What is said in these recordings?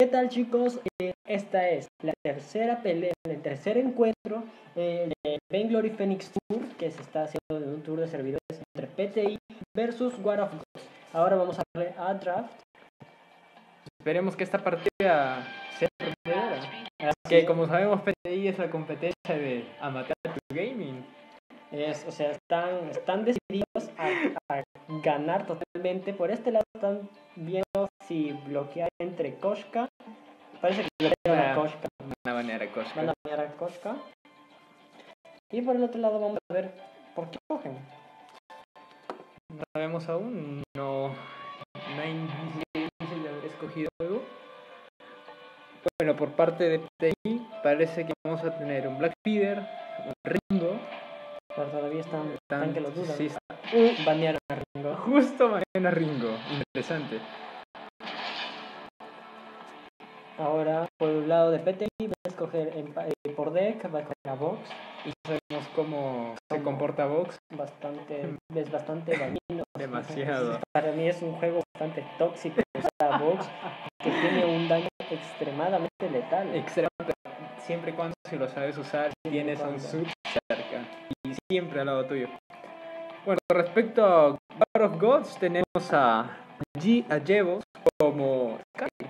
¿Qué tal chicos? Eh, esta es la tercera pelea, el tercer encuentro eh, de Vainglory Phoenix Tour que se está haciendo en un tour de servidores entre PTI versus War of Gods. Ahora vamos a darle a draft. Esperemos que esta partida sea rompedora. Que como sabemos PTI es la competencia de Amateur Gaming. Es, o sea, están, están decididos a, a ganar totalmente. Por este lado están viendo si bloquear entre Koshka. Parece que bloquearon a. Koshka. Una manera Koshka. Van a banear a Koshka. Y por el otro lado vamos a ver por qué cogen. No sabemos aún, no, no hay escogido algo. Bueno, por parte de PTI parece que vamos a tener un Black Feeder, un Ringo. Pero todavía están, están que lo dudan. Sí, Uh, banearon a Ringo. justo mañana Ringo. Interesante. Ahora, por un lado de PTI, va a escoger en eh, por deck, va a escoger a Vox. Y sabemos cómo se comporta Vox. Bastante, es bastante dañino. Demasiado. Para mí es un juego bastante tóxico usar a Vox, que tiene un daño extremadamente letal. Extremadamente. Siempre y cuando si lo sabes usar, tienes a un cuando. Y siempre al lado tuyo. Bueno, respecto a War of Gods, tenemos a G a Jevos como Sky.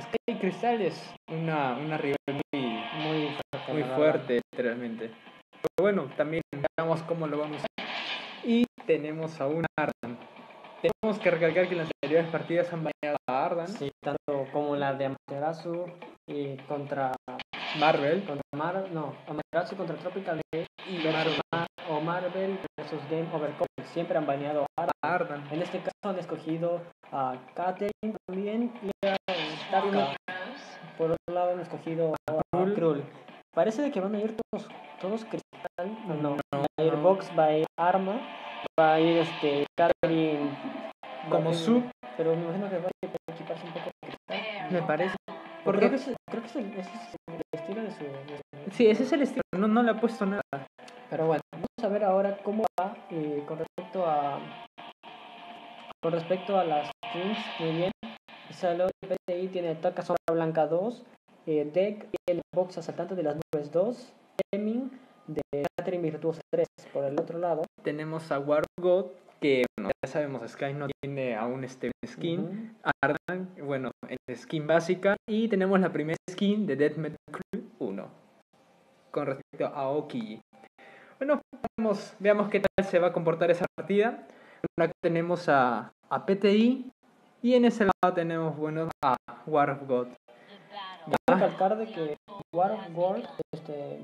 Sky Crystal es una, una rival muy, Muy fuerte. muy fuerte, literalmente. Pero bueno, también veamos cómo lo vamos a usar. Y tenemos a un Ardan. Tenemos que recalcar que en las anteriores partidas han bañado a Ardan, Sí, tanto como la de Amaterasu y contra, Marvel contra Mar, no, Amaterasu contra Tropical Game y versus Mar, o Marvel versus Game Over Comics. Siempre han baneado a Ardan. En este caso han escogido a Catherine también y a Taka. Por otro lado han escogido a Krul. Krul. Parece de que van a ir todos, todos cristal. No, No, va a ir. Vox, va a ir Arma, va a ir este Catherine Como sub. Pero me imagino que va a equiparse un poco de cristal. Me parece. Porque creo que, es, creo que es el, ese es el estilo de su, de su- Sí, ese es el estilo. No, no le ha puesto nada. Pero bueno, vamos a ver ahora cómo va eh, con respecto a con respecto a las skins. Muy bien. Salón PTI tiene Taka Sombra Blanca 2, eh, Deck el Box Asaltante de las Nubes 2, Emin de Catherine Virtuosa 3 por el otro lado. Tenemos a War God, que bueno, ya sabemos, Sky no tiene aún este skin. Ujú. Ardan, bueno, en skin básica. Y tenemos la primera skin de Death Metal Crew 1. Con respecto a Oki. Bueno, veamos, veamos qué tal se va a comportar esa partida. Bueno, acá tenemos a, a PTI. Y en ese lado tenemos, bueno, a War of God. Quiero recalcar de que War of World este,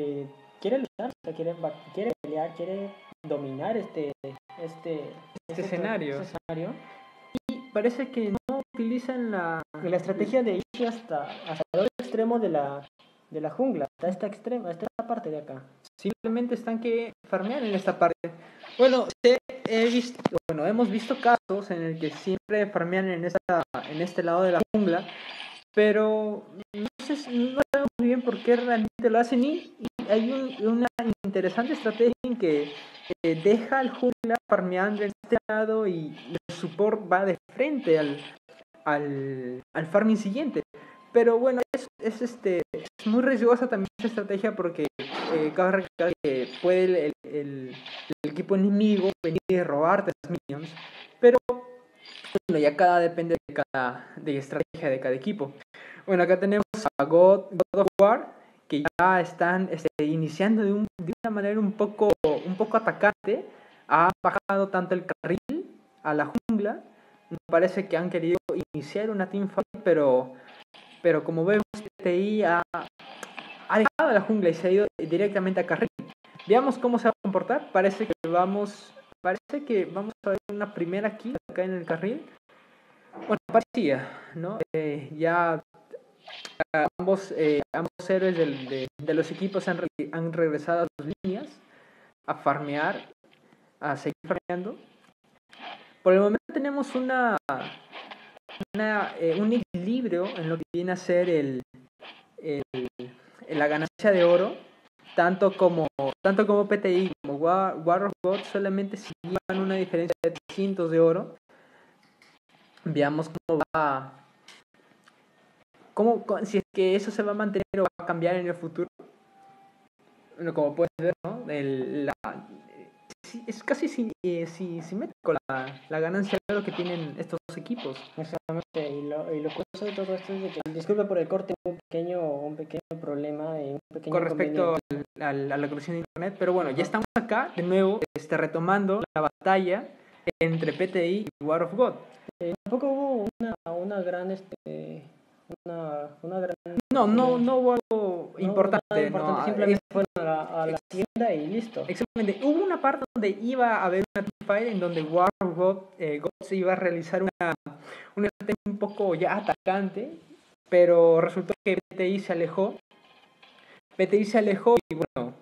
eh, quiere luchar, o sea, quiere, ba- quiere pelear, quiere dominar este, este, Este escenario. este escenario. Y parece que no utilizan la... La estrategia de irse hasta, hasta el otro extremo de la, de la jungla, hasta esta extrema, hasta esta parte de acá. simplemente están que farmear en esta parte. Bueno, he visto, bueno, hemos visto casos en el que siempre farmean en esta, en este lado de la jungla, pero no sé, no sabemos muy bien por qué realmente lo hacen y, y hay un- una interesante estrategia en que eh, deja al jungla farmeando en este lado y, el support va de frente al, al, al farming siguiente. Pero bueno, es, es, este, es muy riesgosa también esta estrategia porque eh, cabe recalcar que puede el, el- el- el equipo enemigo venir y robarte los minions, pero bueno, ya cada depende de cada de estrategia de cada equipo. Bueno, acá tenemos a God, God of War, que ya están este, iniciando de, un- de una manera un poco, un poco atacante. Ha bajado tanto el carril a la jungla. Parece que han querido iniciar una teamfight, pero, pero como vemos, TI ha, dejado la jungla y se ha ido directamente a carril. Veamos cómo se va a comportar. Parece que vamos, parece que vamos a ver una primera kill acá en el carril. Bueno, parecía, ¿no? Eh, ya ambos, eh, ambos héroes del- de, de los equipos han, han regresado a sus líneas a farmear, a seguir farmeando. Por el momento tenemos una, una, eh, un equilibrio en lo que viene a ser el, el- la ganancia de oro, tanto como, tanto como PTI como War, War of God solamente se llevan una diferencia de 300 de oro. Veamos cómo va ¿cómo, si es que eso se va a mantener o va a cambiar en el futuro? Bueno, como puedes ver, ¿no? El- la, es casi si, eh, si- simétrico la, la ganancia de oro que tienen estos dos equipos. Exactamente, y lo, y lo curioso de todo esto es de que, disculpe por el corte, un pequeño, un pequeño problema, eh, un pequeño con respecto al- al- a la conexión de internet, pero bueno, ya estamos acá de nuevo este, retomando la batalla entre PTI y War of God. Eh, tampoco hubo una, una gran, este, una, una gran... No, no, no hubo algo no, importante. nada importante, no, simplemente es- fueron a la, a la tienda y listo. Exactamente. Hubo una parte donde iba a haber una teamfight en donde War God, eh, God se iba a realizar una, una un poco ya atacante, pero resultó que PTI se alejó. PTI se alejó y bueno,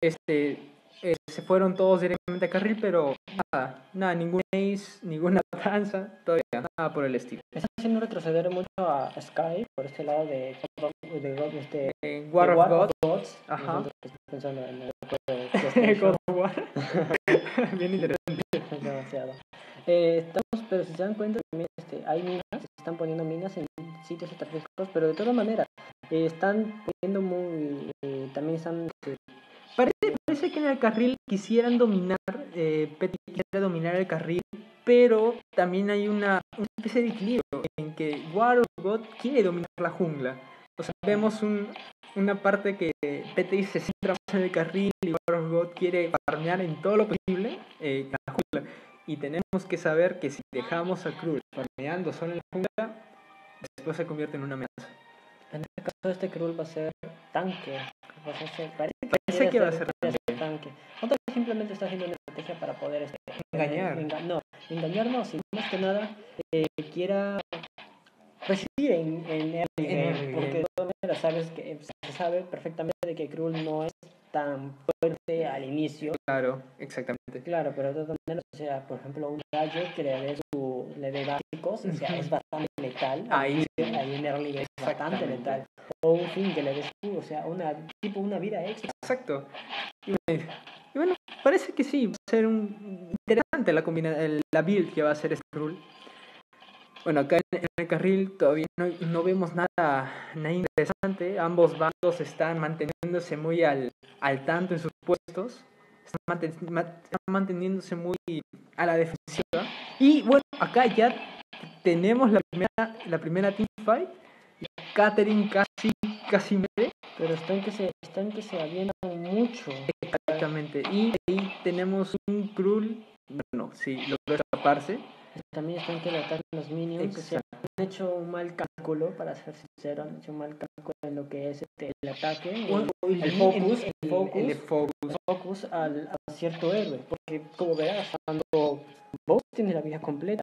este, eh, se fueron todos directamente a carril, pero nada, nada, ningún ace, ninguna matanza, todavía nada por el estilo. Está haciendo retroceder mucho a Sky por este lado de, de, este, War de of God, Gods. Ajá. Estoy pensando en el de. God of War. Bien interesante. Es demasiado. Eh, estamos, pero si se dan cuenta, también este, hay minas, se están poniendo minas en sitios estratégicos, pero de todas maneras, eh, están poniendo muy. eh, también están. este, Parece, parece que en el carril quisieran dominar, eh, Petty quisiera dominar el carril, pero también hay una, una especie de equilibrio en que War of God quiere dominar la jungla. O sea, vemos un, una parte que PTI se centra más en el carril y War of God quiere farmear en todo lo posible eh, la jungla. Y tenemos que saber que si dejamos a Krul farmeando solo en la jungla, después se convierte en una amenaza. en este caso, este Krull va a ser tanque. A ser, parece que, Parece que va a ser tanque. O tal vez simplemente está haciendo una estrategia para poder. Este, Engañar. enga- no, engañar no, sino más que nada eh, quiera residir en, en porque de todas maneras sabes que se sabe perfectamente de que Krull no es tan fuerte al inicio. Claro, exactamente. Claro, pero de todas maneras, o sea, por ejemplo, un gallo que le dé su le dé básicos, o sea, es bastante letal. al Ahí ahí en early es bastante letal. Que le des tú, o sea, una tipo una vida extra. Exacto. Y y bueno, parece que sí, va a ser un interesante la combina el- la build que va a hacer este rule. Bueno, acá en, en el carril todavía no, no vemos nada, nada interesante. Ambos bandos están manteniéndose muy al, al tanto en sus puestos. Están, manten- ma- están manteniéndose muy a la defensiva. Y bueno, acá ya tenemos la primera, la primera team fight. Catherine casi, casi muere. Pero están que se están que se avientan mucho. Exactamente. Y ahí tenemos un Krull. Bueno, sí, logró escaparse. También están que le atacan los minions. O sea, han hecho un mal cálculo, para ser sincero, han hecho un mal cálculo en lo que es este, el ataque. El focus, el el, focus. el focus. focus al, a cierto héroe. Porque, como verás, cuando vos tienes la vida completa,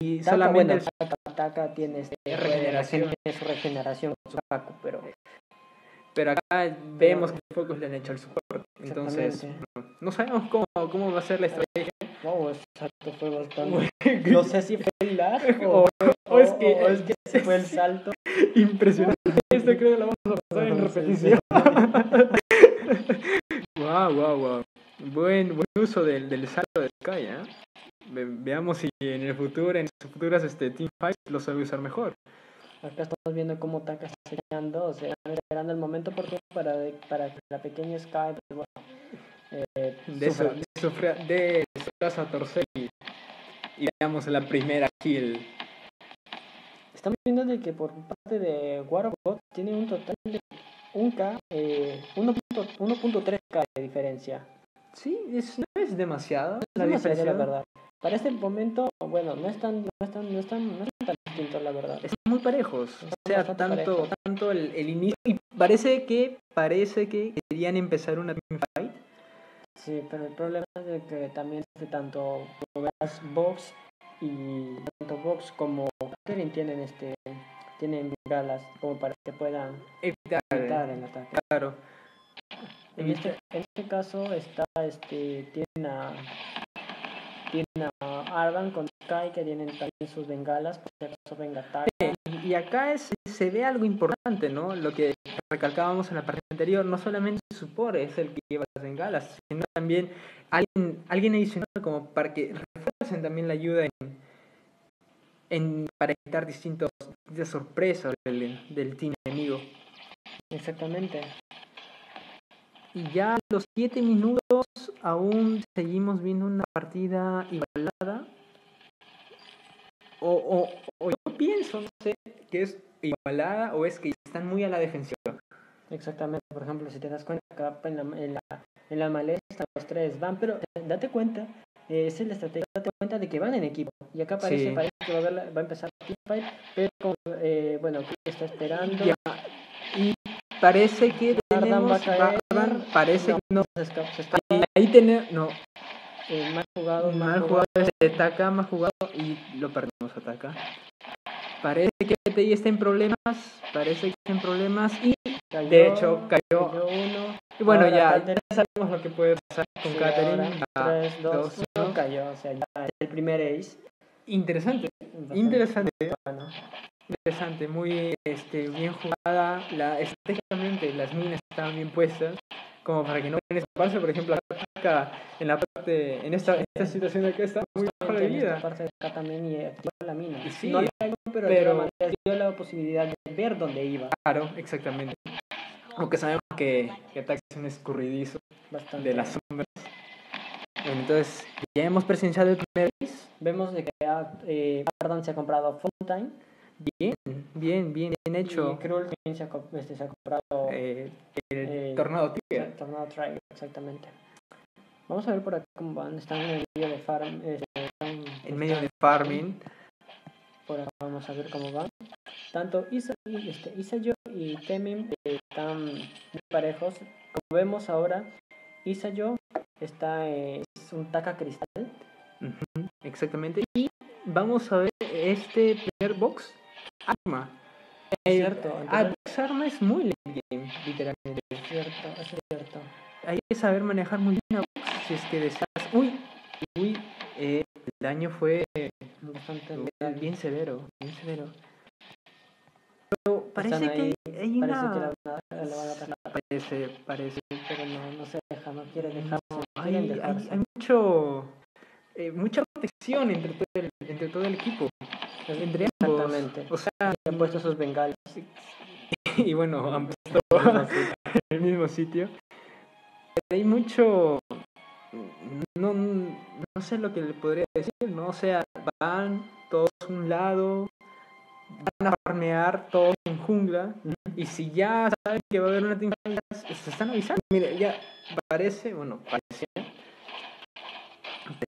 Y Taka, solamente bueno, el- Taka, Taka tiene este, Regeneración. su regeneración con su Kaku, pero Pero acá vemos que el focus le han hecho el soporte. Entonces, no, no sabemos cómo, cómo va a ser la estrategia. wow, ese salto fue bastante. No sé si fue lag O- o, o es que- o es que ese fue el salto. Impresionante. Esto creo que lo vamos a pasar en repetición. wow, wow, wow. Buen, buen uso del, del salto de Sky, ¿eh? Ve- Veamos si en el futuro, en sus futuras este, Team Fights, lo sabe usar mejor. Acá estamos viendo cómo Taka está sellando, o sea, están esperando el momento oportuno para, de- para que la pequeña Sky, pues, bueno, eh, De eso, de sufra- de a torcer y, y veamos la primera kill. Estamos viendo de que por parte de War of God tiene un total de 1K, eh, 1.- 1.3K de diferencia. Sí, es, no es demasiado Es la demasiado, diferencia. la verdad. Para este momento, bueno, no están, no están, no están, no están tan distintos, la verdad. Están muy parejos. O sea, tanto, parejos. tanto el, el inicio. Y parece que, parece que querían empezar una team fight. Sí, pero el problema es de que también que tanto Vox y tanto Vox como Catherine tienen este tienen galas como para que puedan Evitar. evitar el ataque. Claro. En este, en este caso está este tienen a tienen a Arban con Sky que tienen también sus bengalas por si acaso venga. Y, y acá es, se ve algo importante, ¿no? Lo que recalcábamos en la parte anterior, no solamente Supor es el que lleva las bengalas, sino también alguien, alguien adicional como para que refuercen también la ayuda en, en para evitar distintos, de sorpresa del, del team enemigo. Exactamente. Y ya a los 7 minutos aún seguimos viendo una partida igualada. O, o, o yo pienso, no sé, que es igualada o es que están muy a la defensiva. Exactamente. Por ejemplo, si te das cuenta, acá en la, en la, en la maleta los tres van, pero eh, date cuenta, eh, esa es la estrategia, date cuenta de que van en equipo. Y acá parece, Sí. parece que va a, haber la- va a empezar la teamfight, pero eh, bueno, aquí está esperando. Ya. Y parece que tenemos. va a caer. Parece No, que no. Se escapa, se escapa, Ahí, ahí tenemos. No, eh, mal jugado, mal, mal jugado. ese Taka, mal jugado y lo perdemos a Taka. Parece que TI está en problemas. Parece que está en problemas. Y Cayó, de hecho cayó. cayó uno. Y bueno, Ahora ya, Catherine. ya sabemos lo que puede pasar con Sí, Catherine. ahora, Ah, 3, 2, dos, 1, uno. cayó. O sea, ya es el primer ace. Interesante, Bastante interesante, bueno. Interesante, muy este, bien jugada. La, estratégicamente las minas estaban bien puestas, como para que no puedan escaparse. Por ejemplo, acá en la parte, en esta, esta situación de acá está muy baja de en vida. parte de acá también y activó la mina. Y sí, no le pegó, pero, pero- dio la posibilidad de ver dónde iba. Claro, exactamente. Aunque sabemos que, que Attack es un escurridizo Bastante. de las sombras. Entonces, ya hemos presenciado el primer. Vemos de que ah, eh, se ha comprado Fountain Bien, bien, bien, bien hecho. y Krull también se ha, co- este, se ha comprado Eh, el Eh, tornado tigre. Tornado Tribe, exactamente. Vamos a ver por acá cómo van. Están en el medio de farm. eh, están- En medio de farming. Por acá vamos a ver cómo van. Tanto Isa, este, Isayo y Temim están muy parejos. Como vemos ahora, Isayo está, es un Taka Cristal. Exactamente. Y vamos a ver este primer box. Arma. Es El- cierto, ah, entonces- box arma es muy late game, literalmente. Es cierto, es cierto. Hay que saber manejar muy bien a box si es que deseas. Uy, uy, eh, el daño fue Bastante bien, bien severo, bien severo. Pero parece ahí, que hay Parece que una. la, la- la van a atacar, Parece, parece. pero no, no se deja, no quiere dejarse. No, hay, hay mucho. eh, mucha protección entre todo el, entre todo el equipo. Ambos. Exactamente. O sea, han puesto sus bengalas. y bueno, han puesto en el mismo sitio. Hay mucho. No, no sé lo que le podría decir, ¿no? O sea, van todos a un lado, van a farmear todos en jungla, y si ya saben que va a haber una teamfight, se están avisando. Mire, ya parece, bueno, parecía.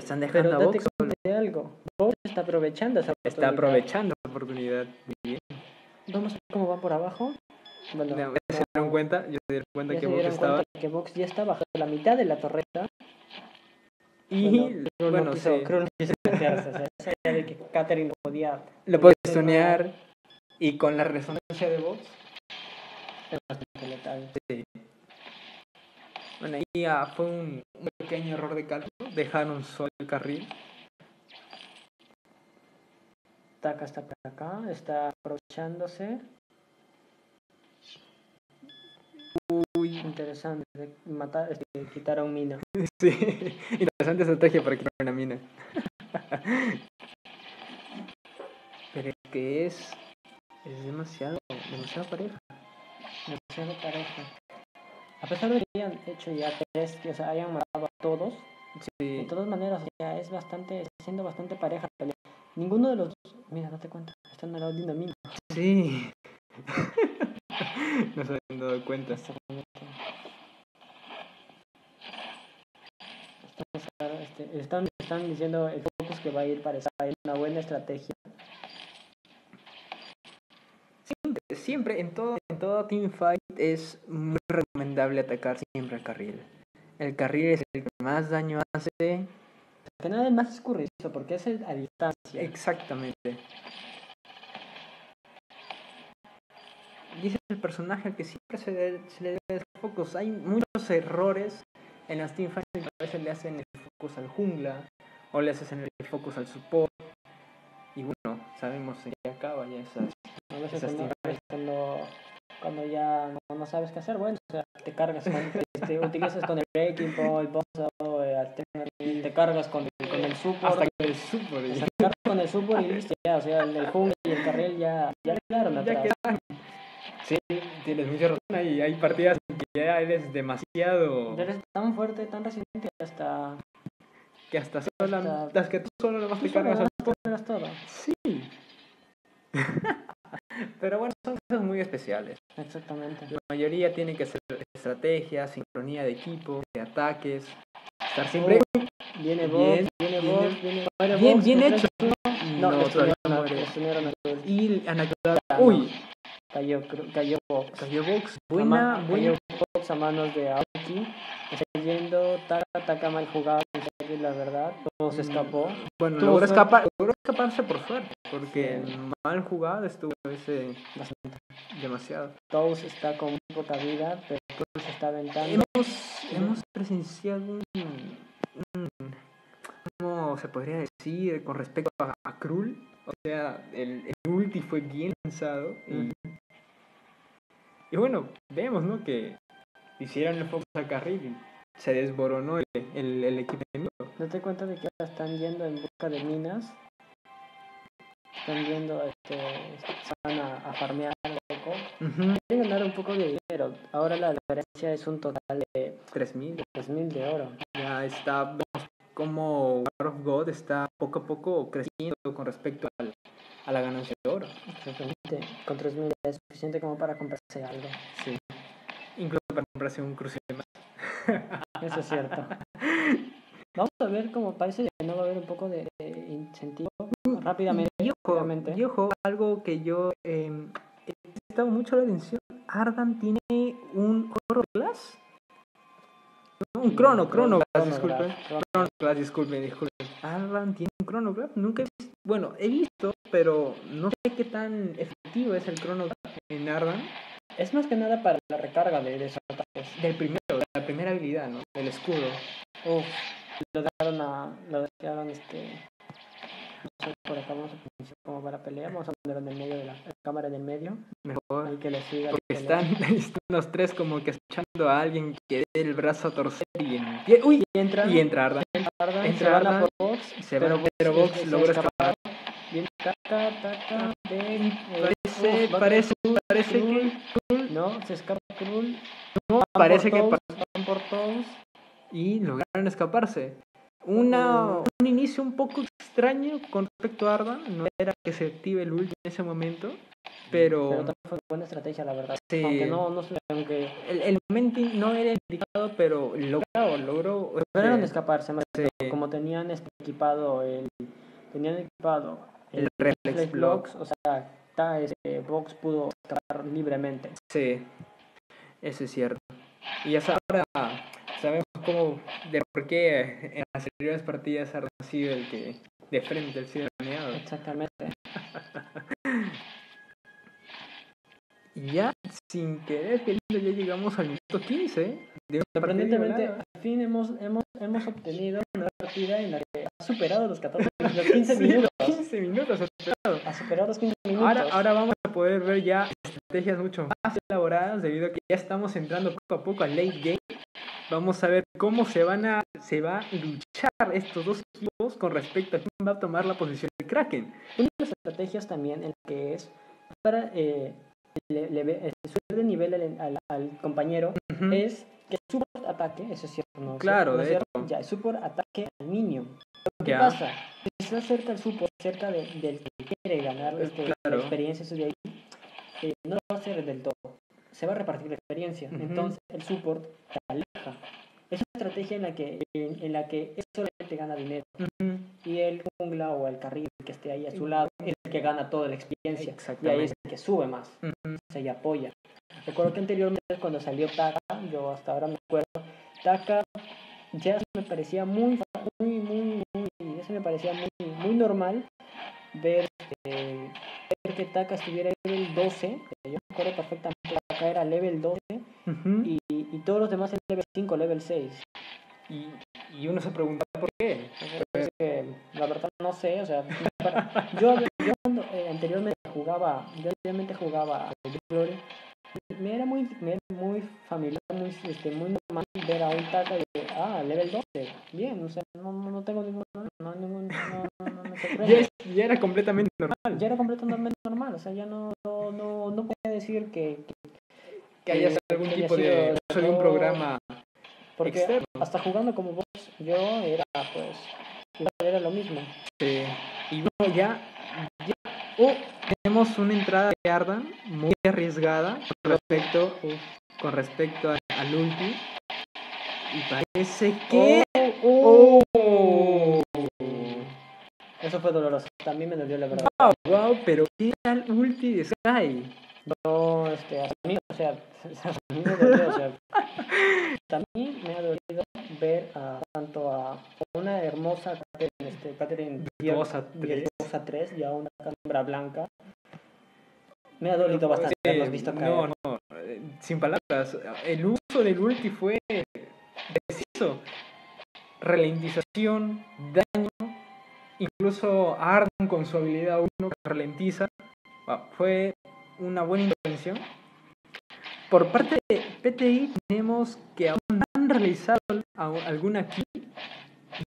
Están dejando Pero a date Vox cuenta de algo. Vox está aprovechando esa Está oportunidad. aprovechando la oportunidad. Muy bien. Vamos a ver cómo va por abajo. Bueno, Ya se dieron cuenta, ya se dieron cuenta ya que Vox estaba. que Vox ya está bajo la mitad de la torreta. Y Bueno, Krull bueno, no quiso, sí, Krull no quiso meterse, o sea, esa idea de que Catherine podía lo Pero- stunear. Y con la resonancia de Vox. ser bastante letal. Sí. Bueno, ahí ah, fue un, un pequeño error de cálculo. Dejaron solo el carril. Taka está por acá, está aprovechándose. Uy, Interesante, matar, este, quitar a un mina. sí. Interesante estrategia para quitar una mina. Pero es que es. Es demasiado, demasiado pareja. Demasiado pareja. A pesar de que hayan hecho ya tres, que o sea, hayan matado a todos, Sí. de todas maneras, ya es bastante, está siendo bastante pareja la pelea. Ninguno de los dos, mira, date cuenta, están al lado de una mina. Sí. no se habían dado cuenta. Este, están, están diciendo el focus que va a ir para esa es una buena estrategia. Siempre, siempre en todo en todo teamfight es muy recomendable atacar siempre al carril. El carril es el que más daño hace. Que nada es más escurridizo porque es el- a distancia. Exactamente. Es el personaje al que siempre se, le- se le debe focus. Hay muchos errores en las teamfights que a veces le hacen el focus al jungla o le hacen el focus al support. Y bueno, sabemos qué acaba ya esas. A veces esas cuando, teamfights. Cuando, ya no, no sabes qué hacer, bueno, o sea, te cargas con, este, utilizas con el breaking ball, el bozo, el alternative, te cargas con el, con el support, Hasta que el support. sea, te cargas con el support y listo, ya, o sea, el, jungle y el carril ya, ya ya atrás. quedan. Sí, tienes mucha razón. Hay, hay partidas que ya eres demasiado. Eres tan fuerte, tan resistente hasta Que hasta Hasta- las que tú solo nomás te tú solo cargas tú ganas todo. Sí. Pero bueno, son cosas muy especiales. Exactamente. La mayoría tiene que ser estrategia, sincronía de equipo, de ataques. Estar siempre Viene Bien, viene bien, viene bien, bien con hecho. 3-1. No, No, no, todavía no no, muere. estuvieron a cruz. Y Anacleto. Ya, Uy, Cayó, cayó Vox. cayó Vox. A Buena, buena. Cayó Vox a manos de Aoki. Está yendo, Taka, Taka mal jugado, la verdad. No se escapó. Bueno, logró, escapar, logró escaparse por suerte, porque mal jugado estuvo ese Bastante. demasiado. Toast está con poca vida, pero se está aventando. Hemos, hemos presenciado un, un- ¿Cómo se podría decir con respecto a, a Krul? O sea, el, el ulti fue bien lanzado. Y, y bueno, vemos, ¿no? Que hicieron el foco al carril y se desboronó el, el, el equipo enemigo. Date cuenta de que ahora están yendo en busca de minas. Están yendo, este, van a, a farmear un poco. Quieren ganar un poco de dinero. Ahora la diferencia es un total de 3000. 3.000 de oro. Ya está, vemos como War of God está poco a poco creciendo con respecto al, a la ganancia de oro. Exactamente. Con 3.000 es suficiente como para comprarse algo. Sí. Incluso para comprarse un cruce más. Eso es cierto. Vamos a ver cómo parece que no va a haber un poco de de incentivo rápidamente. Y ojo, rápidamente. y ojo, algo que yo eh, he prestado mucho la atención, Ardan tiene un Horror Glass. No, Un crono, crono, disculpen. Glass, disculpen, disculpen. Ardan tiene un Glass. Nunca he visto, bueno, he visto, pero no sé qué tan efectivo es el Glass en Ardan. Es más que nada para la recarga de, de esos ataques. Del primero, de la primera habilidad, ¿no? Del escudo. Uf, lo dejaron a. Lo dejaron este. Por acá vamos a poner como para pelear. Vamos a ponerlo en el medio de la, la cámara en el medio. Mejor. Ahí que le siga. Porque están, están los tres como que escuchando a alguien que dé el brazo a torcer y, en- y- uy, Y entra. y entra Ardan. Ardan, entra se van a Ardan, por Vox. se pero se- Vox se logra escapa. escapar. Viene taca, taca, Parece, va parece, Krul, parece Krul. que No, se escapa Krul. no, parece que todos, van por todos. y lograron escaparse. Una, Oh. un inicio un poco extraño con respecto a Ardan, no era que se active el ulti en ese momento, pero, Pero también fue buena estrategia, la verdad. Sí. Aunque no, no aunque el, el momento no era indicado, pero logró, logró lograron este, escaparse. más sí. Como tenían equipado el, tenían equipado el reflex Reflex block. Blocks, o sea, ta, este Box pudo escapar libremente. Sí, eso es cierto. Y ya sa- ahora cómo, de por qué en las anteriores partidas ha sido el que de frente, el sido baneado. Exactamente. Y ya, sin querer queriendo, ya llegamos al minuto 15 de Sorprendentemente, al fin hemos, hemos, hemos obtenido una partida en la que ha superado los 14, los 15 Sí, minutos. 15 minutos. Ha superado los 15 minutos. Ahora, ahora vamos a poder ver ya estrategias mucho más elaboradas debido a que ya estamos entrando poco a poco al late game. Vamos a ver cómo se van a se va a luchar estos dos equipos con respecto a quién va a tomar la posición de Kraken. Una de las estrategias también en la que es para eh, le- le- eh, subir de nivel al, al- al compañero es que el support ataque, eso es cierto, ¿no? Claro, ¿No de? Ya, support ataque al minion. ¿Qué Ya. pasa? Si está cerca el support, cerca de- del que quiere ganar este, claro. la experiencia de ahí, eh, no lo va a hacer del todo. Se va a repartir la experiencia. Entonces el support se aleja. Es una estrategia en la que, en, en la que él solamente gana dinero. Y el jungla o el carril que esté ahí a su lado es el que gana toda la experiencia. Y ahí es el que sube más Ujú. se y apoya. Recuerdo que anteriormente cuando salió Taka, yo hasta ahora me acuerdo, Taka ya me parecía muy, muy, muy, muy, eso me parecía muy, muy normal ver, eh, ver que Taka estuviera level 12, yo me acuerdo perfectamente, Taka era level 12 Ujú. y, y todos los demás en level 5, level 6. Y, y uno se pregunta por qué. Es que, la verdad no sé, o sea, para- yo, yo cuando, eh, anteriormente jugaba, yo anteriormente jugaba a Glory, me era muy, me era muy familiar, muy, este, muy normal ver a un Taka y de, ah, level 12, bien, o sea, no, no, no tengo ningún no, ningún, no, no, no. Ya, ya era completamente normal. Ya era completamente normal, o sea, ya no, no, no, no, no puede decir que, que, Que haya que- algún haya tipo de, sido- uso de un programa Porque externo. hasta jugando como vos, yo era pues, igual era lo mismo. Sí. Y bueno, ya, ya oh, tenemos una entrada de Ardan muy arriesgada con respecto, con respecto a- al ulti. Y parece que... Oh, ¡Oh! Eso fue doloroso, también me dolió la verdad. Wow, wow, pero ¿qué tal ulti de Sky? No, este, a mí, o sea, a mí me dolió, o sea, a mí me ha dolido ver a, tanto a una hermosa Catherine, este, Catherine Virtuosa tres. Virtuosa 3 y a una Cambra Blanca. Me ha dolido bastante Sí, haberlos visto caer. No, no, eh, sin palabras. El uso del ulti fue preciso. Ralentización, daño, incluso Arden con su habilidad 1 que ralentiza. Ah, Fue una buena intervención. Por parte de PTI tenemos que aún no han realizado alguna kill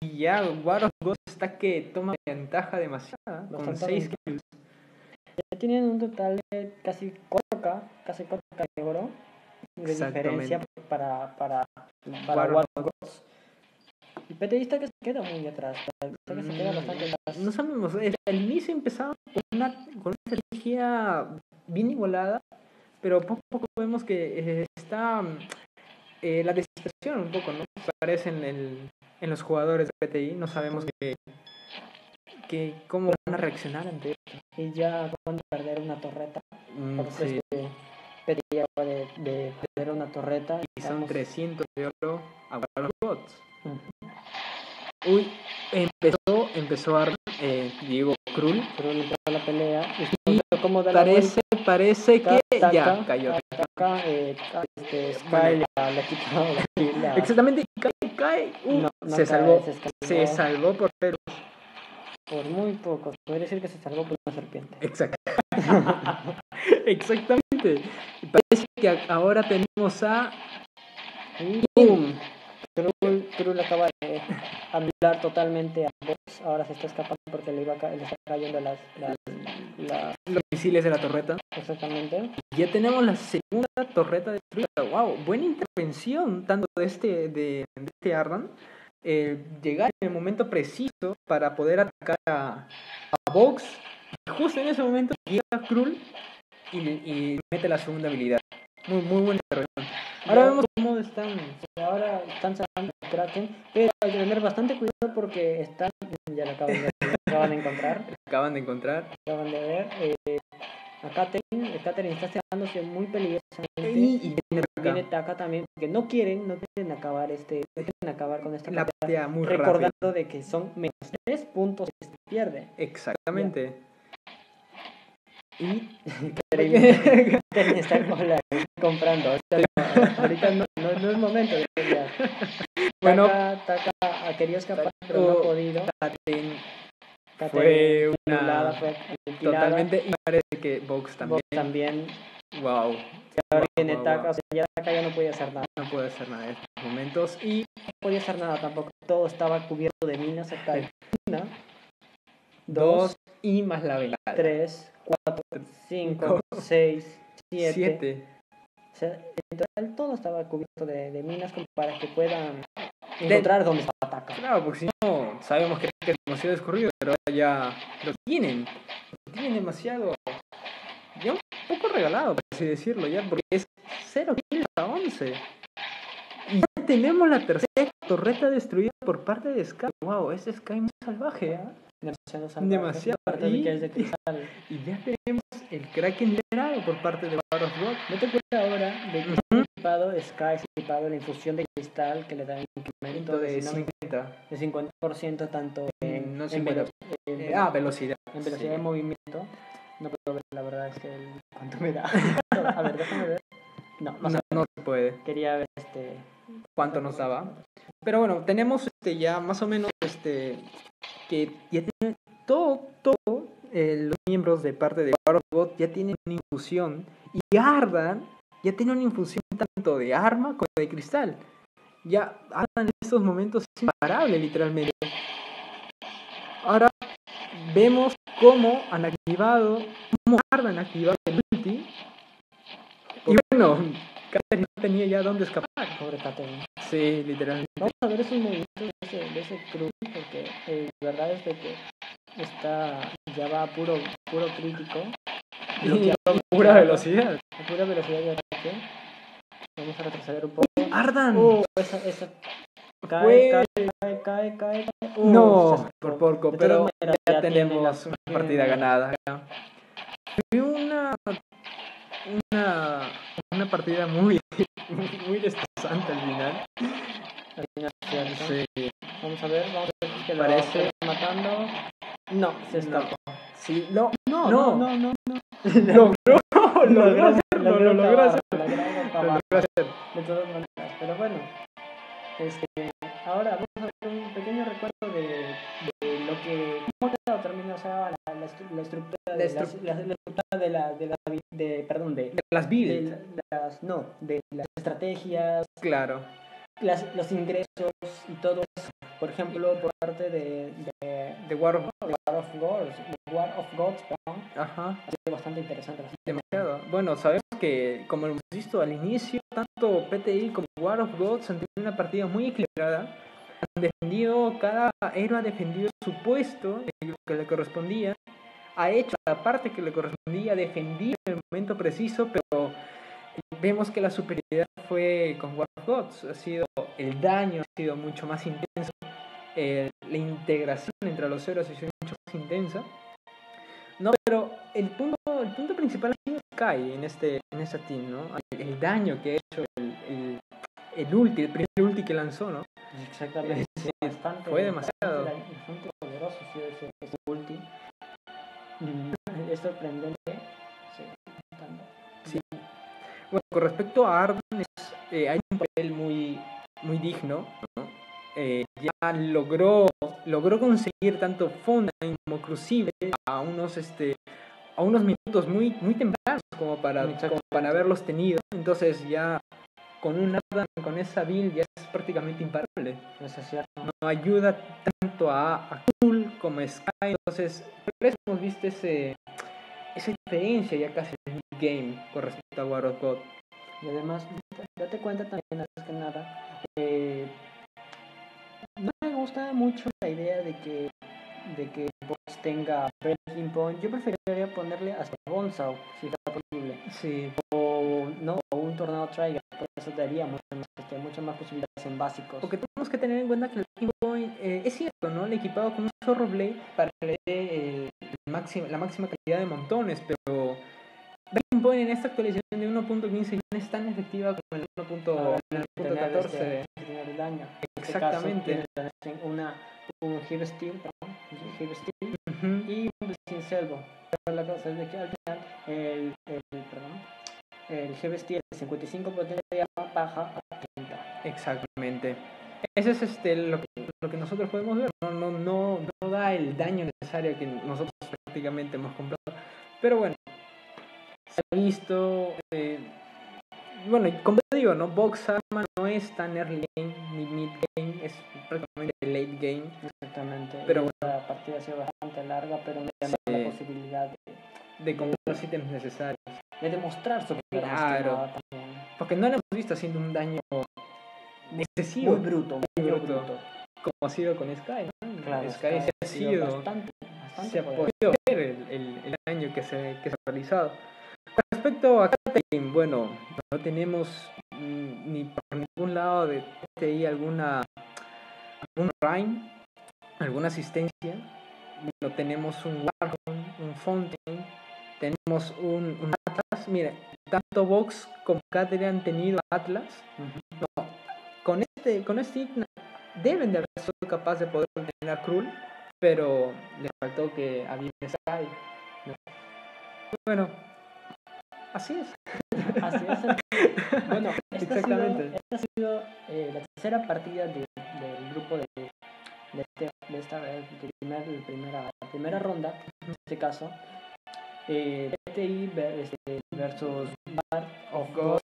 y ya War of Gods está que toma ventaja demasiada con Bastante 6 ventaja. kills. Ya tienen un total de casi 4K, casi 4K de oro de diferencia para, para, para War of War of Gods. Y PTI está que se queda muy atrás, está que se queda bastante atrás. No sabemos, al inicio empezaron con una, con una estrategia bien igualada, pero poco a poco vemos que eh, está eh, la desesperación un poco, ¿no? Parece en, el- en los jugadores de PTI, no sabemos que, que cómo van a reaccionar ante esto. Y ya acaban de perder una torreta. Mm, Por eso sí, este, PTI acaba de, de perder una torreta. y son Estamos- 300 de oro a Gods. Ujú. Uy, empezó, empezó a eh, Diego le empezó la pelea. Y Y Parece, parece que ya cayó. taca, eh, este, Sky Bueno. la- la- Exactamente, cae, cae. Uh, No, no se cae, salvó. se escapó Se salvó por pero por muy poco. Podría decir que se salvó por una serpiente. Exacto. Exactamente. Y Parece que ahora tenemos a. Krul, Krul acaba de anular totalmente a Vox. Ahora se está escapando porque le, iba a ca- le está cayendo las, las, las- Los misiles de la torreta. Exactamente. Ya tenemos la segunda torreta destruida. ¡Wow! Buena intervención tanto de este, de, de este Ardan. Eh, llegar en el momento preciso para poder atacar a, a Vox. Y justo en ese momento llega Krull y, y mete la segunda habilidad. Muy, muy buena intervención. Ahora vemos cómo están. Ahora están sacando el Kraken, pero hay que bastante cuidado porque están. Ya lo acaban de, lo acaban de encontrar, Acaban de encontrar. acaban de ver. Eh, a Katherine, Katherine está cerrándose muy peligrosamente. Y, y viene. Taka también, porque no quieren, no quieren acabar este, no quieren acabar con esta La partida, muy recordando rápido. de que son menos tres puntos que se pierde. Exactamente. Y Katherine Katherine está con la- comprando. no, ahorita no, no, no es momento de pelear. Bueno. Taka, Querido escapar, pero no ha podido. Fue anulada, una fue totalmente y parece que Vox también. Vox también. Wow. Ahora Wow, viene wow, Taka, wow. o sea, ya Taka ya no podía hacer nada. No puede hacer nada en estos momentos y No podía hacer nada tampoco. Todo estaba cubierto de minas acá. Una, dos dos, y más la velada. 3, 4, 5, Cinco, 6, 7. Siete. O sea, en total todo estaba cubierto de, de minas como para que puedan encontrar dónde está Taka. Claro, porque si no, sabemos que es demasiado escurrido, pero ahora ya lo tienen. Lo tienen demasiado. Ya un poco regalado, por así decirlo, ya, porque es 0 kills a 11. Y ya tenemos la tercera torreta destruida por parte de Sky. Wow, ese Sky muy salvaje, ¿ah? Demasiado salvaje. Demasiado. De Y- de ya tenemos el Kraken liberado por parte de of God. No te cuenta ahora de que equipado, Sky equipado la infusión de cristal que le da un incremento de de, si no me- 50. de 50% tanto en, No, en 50. velo- en Eh, ah, velocidad. en velocidad Sí. de movimiento. No puedo ver, la verdad es que el, cuánto me da. A ver, déjame ver. No, no, No, no se puede. Quería ver este. cuánto nos daba. Pero bueno, tenemos este ya más o menos este que ya tiene todo, todo eh, los miembros de parte de War of God ya tienen una infusión y Ardan ya tiene una infusión de arma como de cristal. Ya Ardan en estos momentos es imparable literalmente. Ahora vemos cómo han activado, cómo Ardan ha activado el ulti bueno, Catherine no tenía ya dónde escapar. Pobre Catherine. Sí, literalmente. Vamos a ver esos movimientos de ese, de ese crew, porque eh, la verdad es de que está, ya va a puro, puro crítico. Y Bloqueado, pura bloqueado, velocidad. A pura velocidad de ataque. Vamos a retroceder un poco. Ardan. Uh, esa, esa. Cae, cae, cae, cae, cae. Uh, no, se por poco, pero maneras, ya tiene tenemos una partida ganada. Fue una, una, una partida muy, muy destrozante al final. al final. Sí, Vamos a ver, vamos a ver si es que lo Parece- está matando. No, se escapó. sí, no, No, No. no, no, no. logró, logró hacerlo, logró lo logró acabar, la, la, estru- la estructura de las, la, la estructura de la, de la, de, perdón, de, De las de builds, las, no, de las estrategias, claro. las, los ingresos y todo eso. Por ejemplo, por parte de, de, War of de War of Gods, War of Gods, perdón, Ajá, ha sido bastante interesante. demasiado. Bueno, sabemos que, como hemos visto al inicio, tanto PTI como War of Gods han tenido una partida muy equilibrada. Han defendido, cada héroe ha defendido su puesto, lo que le correspondía. Ha hecho la parte que le correspondía, defendido en el momento preciso, pero vemos que la superioridad fue con War of Gods. Ha sido el daño, ha sido mucho más intenso. eh, la integración entre los héroes ha sido mucho más intensa. No, pero el punto, el punto principal ha sido Sky en este, en esta team, ¿no? El, el daño que ha hecho el, el, el ulti, el primer ulti que lanzó, ¿no? Exactamente. Sí, bastante, fue demasiado. Bastante, bastante poderoso sido ese, ese Es sorprendente. Sí. Bueno, con respecto a Arden, es, eh, hay un papel muy, muy digno, ¿no? Eh, ya logró, logró conseguir tanto Fonda como Crucible a unos, este, a unos minutos muy, muy tempranos como para, como para haberlos tenido. Entonces ya con un Ardan, con esa build ya es prácticamente imparable. Eso es cierto. no ayuda tanto a, a Cool como a Sky. Entonces, por eso hemos visto ese, esa diferencia ya casi el game con respecto a War of God. Y además, date cuenta también, antes que nada, eh, no me gusta mucho la idea de que de que Box tenga Breaking Point. Yo preferiría ponerle hasta Bonsau, si fuera posible. Sí, O, no, o un Tornado Trigger, por eso daría muchas más, este, muchas más posibilidades en básicos. porque tenemos que tener en cuenta que el Breaking Point eh, es cierto, ¿no? Le equipado con un Zorro Blade para que le dé el máximo, la máxima calidad de montones, pero Breaking Point en esta actualización de 1.15 no es tan efectiva como el 1.14. Ahora, tener, este, 14. tener el daño. En este Exactamente. caso, una, un Hero Steel, perdón, un Hero Steel Ujú. y un Blessing Selvo. Pero la cosa es de que al final el, el, perdón, el Hero Steel de 55 potencia baja a 30. Exactamente. Ese es este lo que, lo que nosotros podemos ver. No, no, no, no da el daño necesario que nosotros prácticamente hemos comprado. Pero bueno, se ha visto. eh, bueno, como te digo, ¿no? Box Arma no es tan early game ni mid game, es prácticamente late game. Exactamente. Pero Y la partida ha sido bastante larga, pero me da Sí. la posibilidad de, De comprar los ítems necesarios. de demostrar su Claro. Porque no lo hemos visto haciendo un daño excesivo, Muy bruto, muy Muy bruto. bruto. como ha sido con Sky. ¿no? Claro, Sky se ha sido. bastante, bastante se ver el, el, el daño que se, que se ha realizado. Respecto a Catherine, bueno, no tenemos mm, ni por ningún lado de TI alguna algún rhyme, alguna asistencia. No tenemos un Warhol, un Fountain, tenemos un, un Atlas. Mira, tanto Vox como Catherine han tenido Atlas. Ujú. No, con este, con este deben de haber sido capaces de poder tener a Krull, pero le faltó que había Sky. ¿no? Bueno, así es. Así es. Bueno, esta Exactamente. ha sido, esta ha sido eh, la tercera partida de- del grupo de, de, este- de esta de primer- de primera, primera ronda, en este caso. Eh, ver- este, versus Bar of Gods.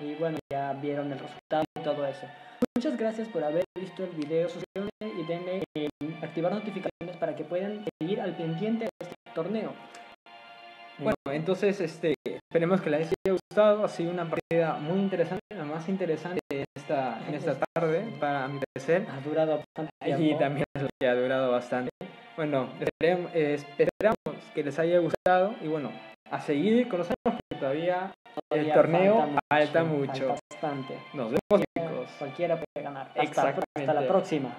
Y bueno, ya vieron el resultado y todo eso. Muchas gracias por haber visto el video. Suscríbanse y denle eh, activar notificaciones para que puedan seguir al pendiente de este torneo. Bueno, entonces, este, esperemos que les haya gustado. Ha sido una partida muy interesante, la más interesante de esta, en esta tarde, para mi parecer. Ha durado bastante Y tiempo. también lo que ha durado bastante. Bueno, esperem- eh, esperamos que les haya gustado y bueno, a seguir con nosotros porque todavía el Todavía torneo falta sí, mucho. falta bastante. nos vemos chicos. Cualquiera puede ganar. Hasta, hasta la próxima.